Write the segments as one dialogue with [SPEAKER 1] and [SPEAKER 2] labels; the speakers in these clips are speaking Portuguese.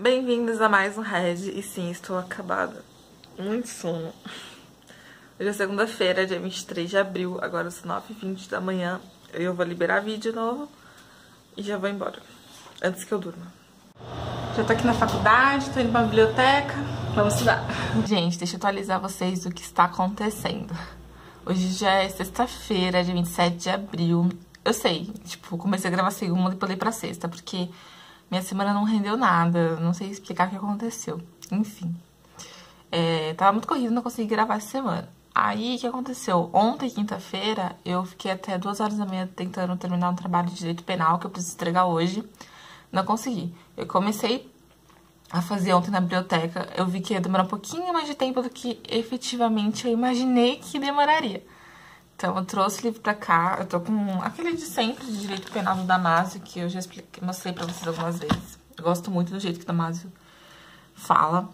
[SPEAKER 1] Bem-vindos a mais um Red. E sim, estou acabada. Muito sono. Hoje é segunda-feira, dia 23 de abril. Agora são 9h20 da manhã. Eu vou liberar vídeo novo e já vou embora. Antes que eu durma. Já tô aqui na faculdade, tô indo pra biblioteca. Vamos estudar. Gente, deixa eu atualizar vocês do que está acontecendo. Hoje já é sexta-feira, dia 27 de abril. Eu sei, tipo, comecei a gravar segunda e pulei pra sexta, porque minha semana não rendeu nada. Não sei explicar o que aconteceu. Enfim. É, tava muito corrido, não consegui gravar essa semana. Aí, o que aconteceu? Ontem, quinta-feira, eu fiquei até duas horas da manhã tentando terminar um trabalho de direito penal que eu preciso entregar hoje. Não consegui. Eu comecei a fazer ontem na biblioteca. Eu vi que ia demorar um pouquinho mais de tempo do que efetivamente eu imaginei que demoraria. Então, eu trouxe o livro pra cá. Eu tô com aquele de sempre, de Direito Penal do Damásio, que eu já expliquei, mostrei pra vocês algumas vezes. Eu gosto muito do jeito que o Damásio fala.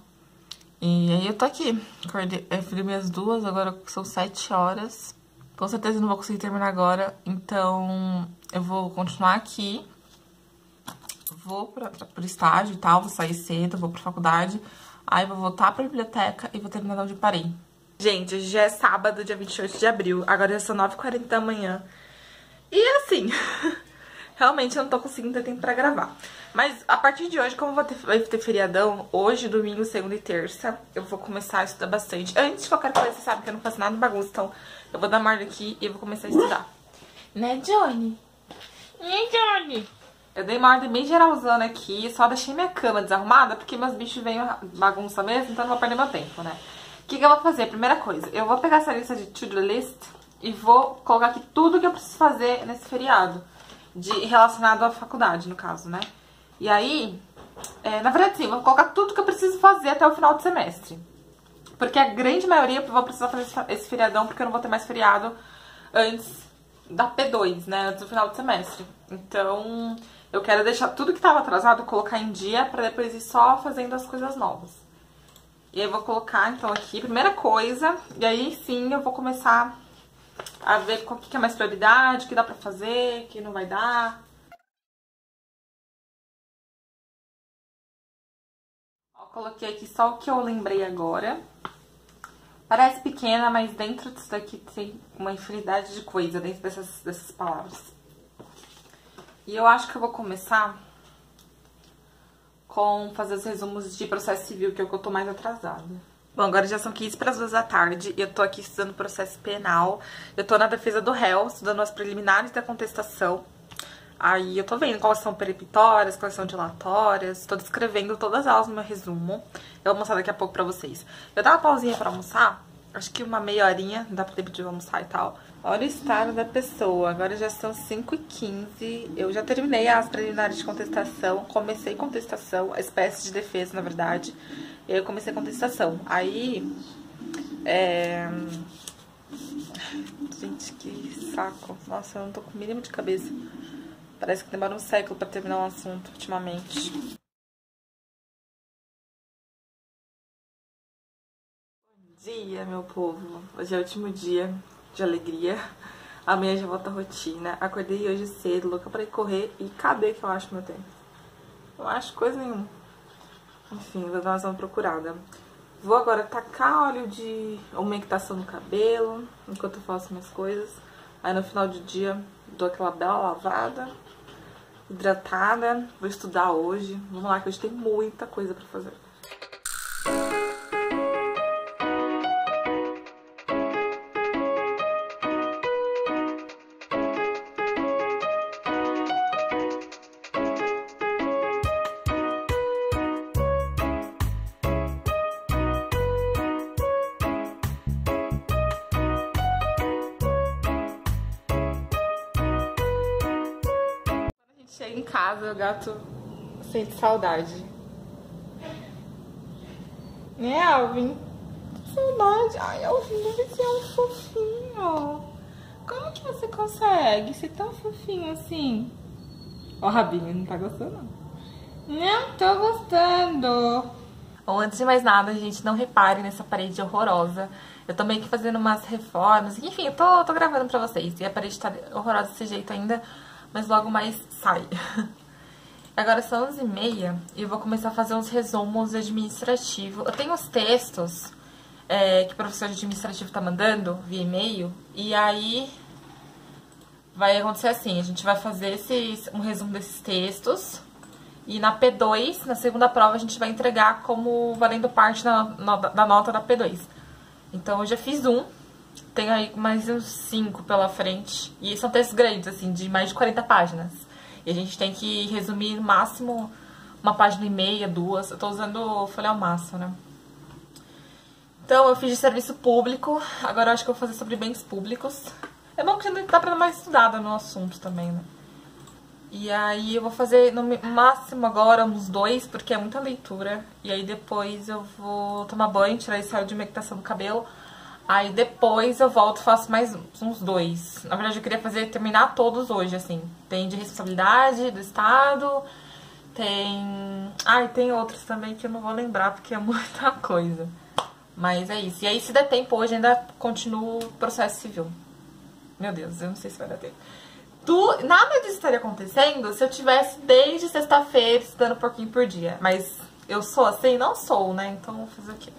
[SPEAKER 1] E aí eu tô aqui. Acordei, eu fiz minhas duas, agora são sete horas. Com certeza não vou conseguir terminar agora. Então, eu vou continuar aqui. Vou pra, pra, pro estágio e tal, vou sair cedo, vou pra faculdade. Aí vou voltar pra biblioteca e vou terminar onde parei. Gente, hoje já é sábado, dia 28 de abril. Agora já são 9h40 da manhã. E assim, realmente eu não tô conseguindo ter tempo pra gravar. Mas a partir de hoje, como vai ter, vai ter feriadão, hoje, domingo, segunda e terça, eu vou começar a estudar bastante. Antes de qualquer coisa, você sabe que eu não faço nada de bagunça, então eu vou dar uma ordem aqui e vou começar a estudar. Né, Johnny? Né, Johnny? Eu dei uma ordem bem geralzona aqui, só deixei minha cama desarrumada, porque meus bichos vêm bagunça mesmo, então não vou perder meu tempo, né? O que, que eu vou fazer? Primeira coisa, eu vou pegar essa lista de to-do list e vou colocar aqui tudo que eu preciso fazer nesse feriado. De, relacionado à faculdade, no caso, né? E aí, é, na verdade sim, vou colocar tudo que eu preciso fazer até o final do semestre. Porque a grande maioria eu vou precisar fazer esse feriadão, porque eu não vou ter mais feriado antes da P2, né? Antes do final do semestre. Então, eu quero deixar tudo que estava atrasado, colocar em dia, pra depois ir só fazendo as coisas novas. E aí eu vou colocar, então, aqui, primeira coisa, e aí sim eu vou começar a ver o que é mais prioridade, o que dá pra fazer, o que não vai dar. Ó, coloquei aqui só o que eu lembrei agora. Parece pequena, mas dentro disso daqui tem uma infinidade de coisa dentro dessas, dessas palavras. E eu acho que eu vou começar com fazer os resumos de processo civil, que é o que eu tô mais atrasada. Bom, agora já são 15 para as 2 da tarde e eu tô aqui estudando processo penal. Eu tô na defesa do réu, estudando as preliminares da contestação. Aí eu tô vendo quais são peremptórias, quais são dilatórias, tô descrevendo todas elas no meu resumo. Eu vou mostrar daqui a pouco pra vocês. Eu dava uma pausinha pra almoçar, acho que uma meia horinha, dá pra tempo de almoçar e tal. Olha o estado da pessoa, agora já são 5h15, eu já terminei as preliminares de contestação, comecei contestação, a espécie de defesa, na verdade, e aí eu comecei contestação. Aí, é... Gente, que saco, nossa, eu não tô com o mínimo de cabeça. Parece que demora um século pra terminar um assunto, ultimamente. Dia, meu povo. Hoje é o último dia de alegria. Amanhã já volta a rotina. Acordei hoje cedo, louca pra ir correr. E cadê que eu acho meu tempo? Não acho coisa nenhuma. Enfim, vou dar uma procurada. Vou agora tacar óleo de umectação no cabelo, enquanto eu faço minhas coisas. Aí no final do dia dou aquela bela lavada, hidratada. Vou estudar hoje. Vamos lá, que hoje tem muita coisa pra fazer. Chega em casa, o gato sente saudade. Né, Alvin? Saudade. Ai, Alvin, você é um fofinho. Como que você consegue ser tão fofinho assim? Ó, o rabinho, não tá gostando, não. Não tô gostando. Bom, antes de mais nada, gente, não repare nessa parede horrorosa. Eu tô meio que fazendo umas reformas. Enfim, eu tô, tô gravando pra vocês. E a parede tá horrorosa desse jeito ainda mas logo mais sai. Agora são 11h30 e eu vou começar a fazer uns resumos administrativos. Eu tenho os textos é, que o professor administrativo tá mandando via e-mail. E aí vai acontecer assim, a gente vai fazer esses, um resumo desses textos. E na P2, na segunda prova, a gente vai entregar como valendo parte da, da nota da P2. Então eu já fiz um, tenho aí mais uns cinco pela frente. E são textos grandes, assim, de mais de 40 páginas. E a gente tem que resumir no máximo uma página e meia, duas. Eu tô usando folha ao máximo, né? Então, eu fiz de serviço público. Agora eu acho que eu vou fazer sobre bens públicos. É bom que dá pra dar mais estudada no assunto também, né? E aí eu vou fazer no máximo agora uns dois, porque é muita leitura. E aí depois eu vou tomar banho, tirar esse óleo de umectação do cabelo. Aí depois eu volto e faço mais uns dois. Na verdade, eu queria fazer, terminar todos hoje, assim. Tem de responsabilidade do Estado, tem... Ah, e tem outros também que eu não vou lembrar, porque é muita coisa. Mas é isso. E aí, se der tempo hoje, ainda continuo o processo civil. Meu Deus, eu não sei se vai dar tempo. Tu, nada disso estaria acontecendo se eu tivesse desde sexta-feira estudando um pouquinho por dia. Mas eu sou assim? Não sou, né? Então, vou fazer o quê?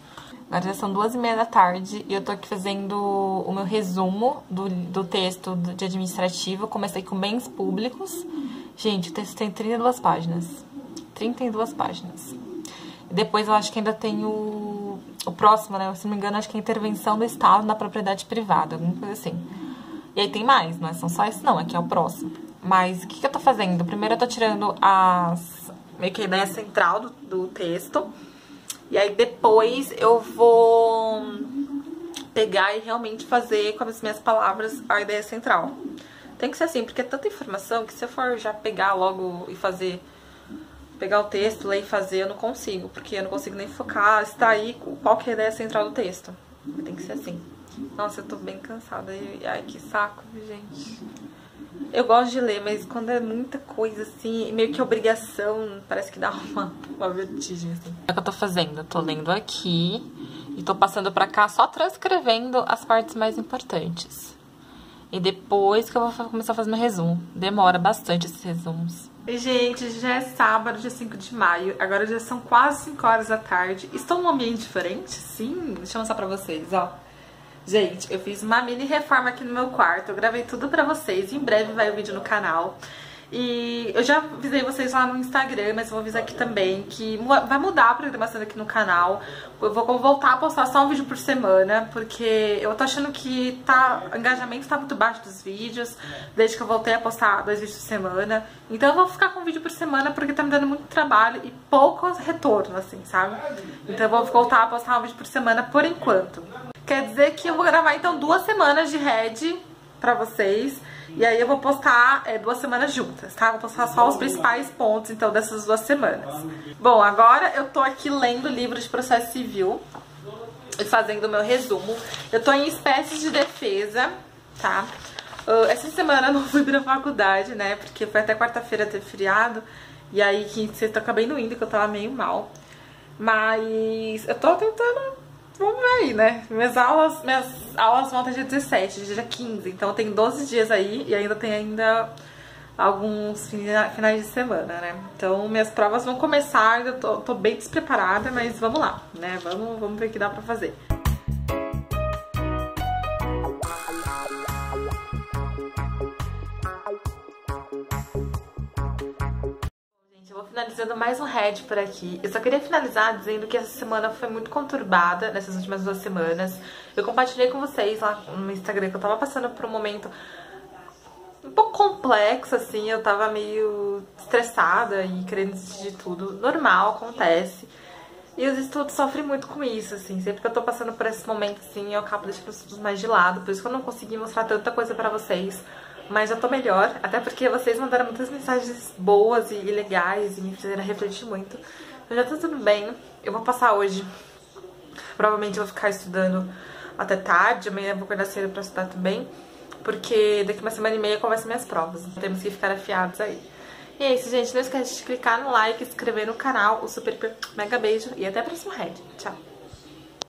[SPEAKER 1] Agora já são duas e meia da tarde e eu tô aqui fazendo o meu resumo do, do texto de administrativo. Comecei com bens públicos. Gente, o texto tem 32 páginas. 32 páginas. E depois eu acho que ainda tem o, o próximo, né? Se não me engano, acho que é a intervenção do Estado na propriedade privada, alguma coisa assim. E aí tem mais, não é são só isso não, aqui é o próximo. Mas o que, que eu tô fazendo? Primeiro eu tô tirando as, meio que a ideia central do, do texto. E aí depois eu vou pegar e realmente fazer com as minhas palavras a ideia central. Tem que ser assim, porque é tanta informação que se eu for já pegar logo e fazer, pegar o texto, ler e fazer, eu não consigo, porque eu não consigo nem focar, extrair qual que é a ideia central do texto. Tem que ser assim. Nossa, eu tô bem cansada. Ai, que saco, gente. Eu gosto de ler, mas quando é muita coisa, assim, meio que obrigação, parece que dá uma, uma vertigem, assim. O que eu tô fazendo? Eu tô lendo aqui e tô passando pra cá só transcrevendo as partes mais importantes. E depois que eu vou começar a fazer meu resumo. Demora bastante esses resumos. E, gente, já é sábado, dia 5 de maio. Agora já são quase 5 horas da tarde. Estou num ambiente diferente? Sim. Deixa eu mostrar pra vocês, ó. Gente, eu fiz uma mini reforma aqui no meu quarto, eu gravei tudo pra vocês, em breve vai o vídeo no canal. E eu já avisei vocês lá no Instagram, mas vou avisar aqui também que vai mudar a programação aqui no canal. Eu vou voltar a postar só um vídeo por semana, porque eu tô achando que tá, o engajamento tá muito baixo dos vídeos, desde que eu voltei a postar dois vídeos por semana. Então eu vou ficar com um vídeo por semana, porque tá me dando muito trabalho e pouco retorno, assim, sabe? Então eu vou voltar a postar um vídeo por semana por enquanto. Quer dizer que eu vou gravar então duas semanas de head pra vocês. E aí eu vou postar é, duas semanas juntas, tá? Vou postar só os principais pontos, então, dessas duas semanas. Bom, agora eu tô aqui lendo o livro de processo civil e fazendo o meu resumo. Eu tô em espécies de defesa, tá? Uh, essa semana eu não fui pra faculdade, né? Porque foi até quarta-feira ter feriado. E aí, que sexta eu acabei não indo, que eu tava meio mal. Mas eu tô tentando Vamos ver aí, né? Minhas aulas, minhas aulas voltam dia 17, dia 15, então tem 12 dias aí e ainda tem ainda alguns finais de semana, né? Então minhas provas vão começar, ainda tô, tô bem despreparada, mas vamos lá, né? Vamos, vamos ver o que dá pra fazer. Finalizando mais um head por aqui. Eu só queria finalizar dizendo que essa semana foi muito conturbada, nessas últimas duas semanas. Eu compartilhei com vocês lá no Instagram que eu tava passando por um momento um pouco complexo, assim. Eu tava meio estressada e querendo desistir de tudo. Normal, acontece. E os estudos sofrem muito com isso, assim. Sempre que eu tô passando por esse momento, assim, eu acabo deixando os estudos mais de lado. Por isso que eu não consegui mostrar tanta coisa pra vocês mas já tô melhor, até porque vocês mandaram muitas mensagens boas e legais e me fizeram refletir muito. Então já tá tudo bem. Eu vou passar hoje. Provavelmente eu vou ficar estudando até tarde, amanhã eu vou acordar cedo pra estudar também. Porque daqui uma semana e meia começam minhas provas. Então temos que ficar afiados aí. E é isso, gente. Não esquece de clicar no like, inscrever no canal. O super mega beijo e até a próxima rede. Tchau!